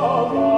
Lord,